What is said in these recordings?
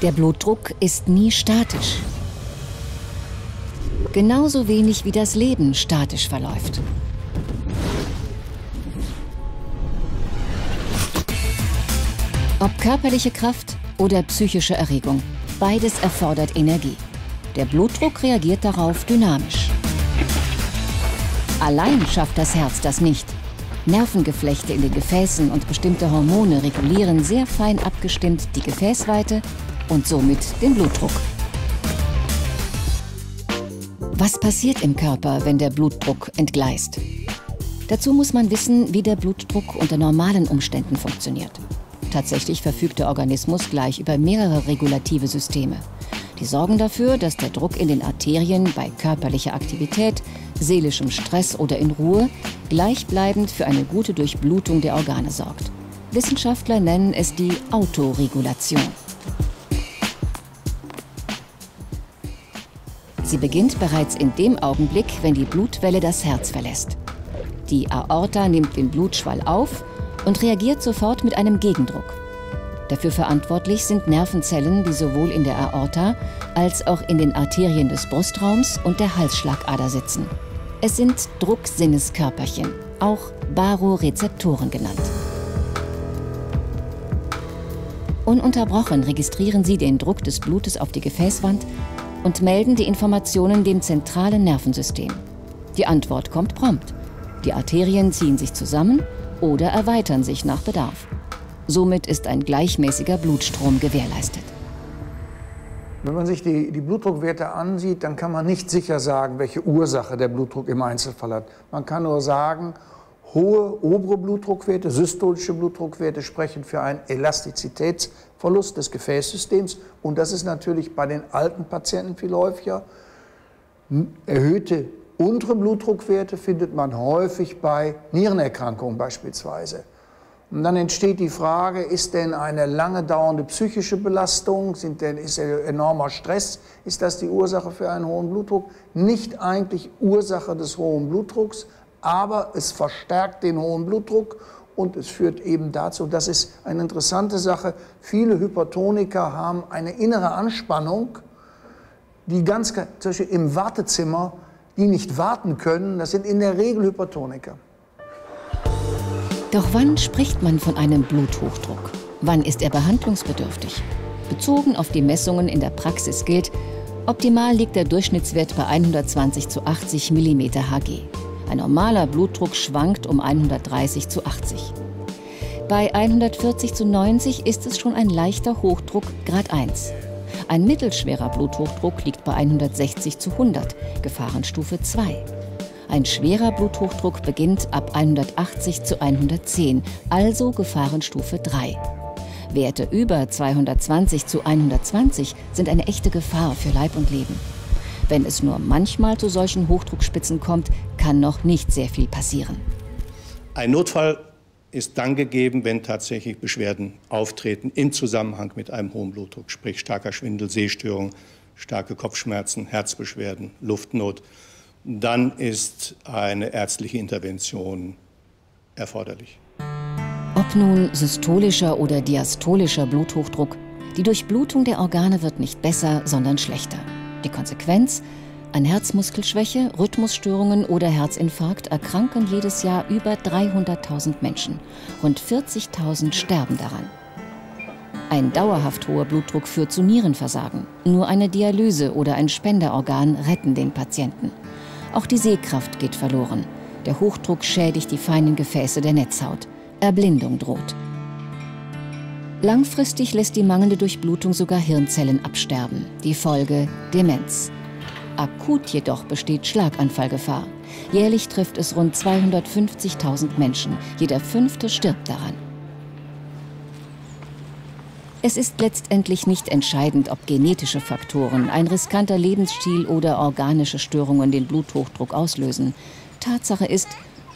Der Blutdruck ist nie statisch. Genauso wenig wie das Leben statisch verläuft. Ob körperliche Kraft oder psychische Erregung, beides erfordert Energie. Der Blutdruck reagiert darauf dynamisch. Allein schafft das Herz das nicht. Nervengeflechte in den Gefäßen und bestimmte Hormone regulieren sehr fein abgestimmt die Gefäßweite und somit den Blutdruck. Was passiert im Körper, wenn der Blutdruck entgleist? Dazu muss man wissen, wie der Blutdruck unter normalen Umständen funktioniert. Tatsächlich verfügt der Organismus gleich über mehrere regulative Systeme. Die sorgen dafür, dass der Druck in den Arterien bei körperlicher Aktivität, seelischem Stress oder in Ruhe gleichbleibend für eine gute Durchblutung der Organe sorgt. Wissenschaftler nennen es die Autoregulation. Sie beginnt bereits in dem Augenblick, wenn die Blutwelle das Herz verlässt. Die Aorta nimmt den Blutschwall auf und reagiert sofort mit einem Gegendruck. Dafür verantwortlich sind Nervenzellen, die sowohl in der Aorta als auch in den Arterien des Brustraums und der Halsschlagader sitzen. Es sind Drucksinneskörperchen, auch Barorezeptoren genannt. Ununterbrochen registrieren sie den Druck des Blutes auf die Gefäßwand und melden die Informationen dem zentralen Nervensystem. Die Antwort kommt prompt. Die Arterien ziehen sich zusammen oder erweitern sich nach Bedarf. Somit ist ein gleichmäßiger Blutstrom gewährleistet. Wenn man sich die, die, Blutdruckwerte ansieht, dann kann man nicht sicher sagen, welche Ursache der Blutdruck im Einzelfall hat. Man kann nur sagen, hohe obere Blutdruckwerte, systolische Blutdruckwerte sprechen für einen Elastizitätsverlust des Gefäßsystems. Und das ist natürlich bei den alten Patienten viel häufiger. Erhöhte untere Blutdruckwerte findet man häufig bei Nierenerkrankungen beispielsweise. Und dann entsteht die Frage, ist denn eine lange dauernde psychische Belastung, sind denn, ist enormer Stress, ist das die Ursache für einen hohen Blutdruck? Nicht eigentlich Ursache des hohen Blutdrucks, aber es verstärkt den hohen Blutdruck und es führt eben dazu, das ist eine interessante Sache, viele Hypertoniker haben eine innere Anspannung, die ganz, zum Beispiel im Wartezimmer die nicht warten können, das sind in der Regel Hypertoniker. Doch wann spricht man von einem Bluthochdruck? Wann ist er behandlungsbedürftig? Bezogen auf die Messungen in der Praxis gilt, optimal liegt der Durchschnittswert bei 120 zu 80 mm Hg. Ein normaler Blutdruck schwankt um 130 zu 80. Bei 140 zu 90 ist es schon ein leichter Hochdruck Grad 1. Ein mittelschwerer Bluthochdruck liegt bei 160 zu 100, Gefahrenstufe 2. Ein schwerer Bluthochdruck beginnt ab 180 zu 110, also Gefahrenstufe 3. Werte über 220 zu 120 sind eine echte Gefahr für Leib und Leben. Wenn es nur manchmal zu solchen Hochdruckspitzen kommt, kann noch nicht sehr viel passieren. Ein Notfall ist dann gegeben, wenn tatsächlich Beschwerden auftreten im Zusammenhang mit einem hohen Blutdruck, sprich starker Schwindel, Sehstörung, starke Kopfschmerzen, Herzbeschwerden, Luftnot. Dann ist eine ärztliche Intervention erforderlich. Ob nun systolischer oder diastolischer Bluthochdruck, die Durchblutung der Organe wird nicht besser, sondern schlechter. Die Konsequenz? An Herzmuskelschwäche, Rhythmusstörungen oder Herzinfarkt erkranken jedes Jahr über 300.000 Menschen. Rund 40.000 sterben daran. Ein dauerhaft hoher Blutdruck führt zu Nierenversagen. Nur eine Dialyse oder ein Spenderorgan retten den Patienten. Auch die Sehkraft geht verloren. Der Hochdruck schädigt die feinen Gefäße der Netzhaut. Erblindung droht. Langfristig lässt die mangelnde Durchblutung sogar Hirnzellen absterben. Die Folge Demenz. Akut jedoch besteht Schlaganfallgefahr. Jährlich trifft es rund 250.000 Menschen. Jeder fünfte stirbt daran. Es ist letztendlich nicht entscheidend, ob genetische Faktoren, ein riskanter Lebensstil oder organische Störungen den Bluthochdruck auslösen. Tatsache ist,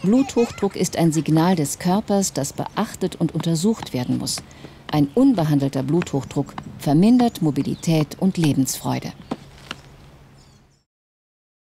Bluthochdruck ist ein Signal des Körpers, das beachtet und untersucht werden muss. Ein unbehandelter Bluthochdruck vermindert Mobilität und Lebensfreude.